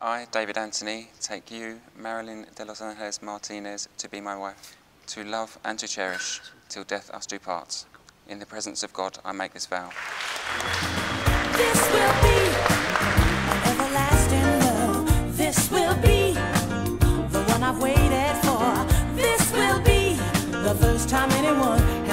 I, David Anthony, take you, Marilyn de los Angeles Martinez, to be my wife, to love and to cherish, till death us do part. In the presence of God, I make this vow. This will be everlasting love. This will be the one I've waited for. This will be the first time anyone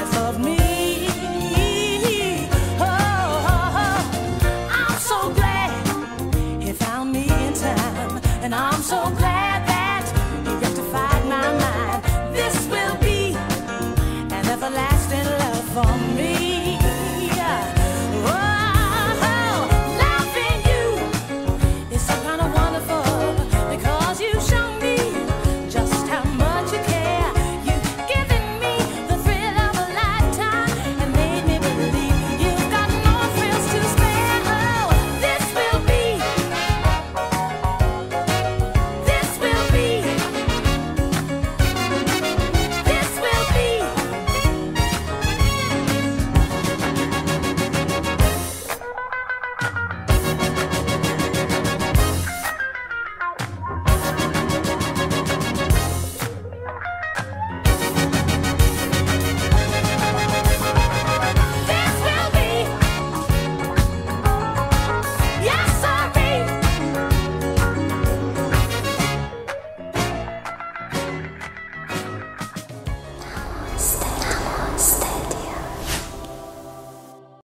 for me.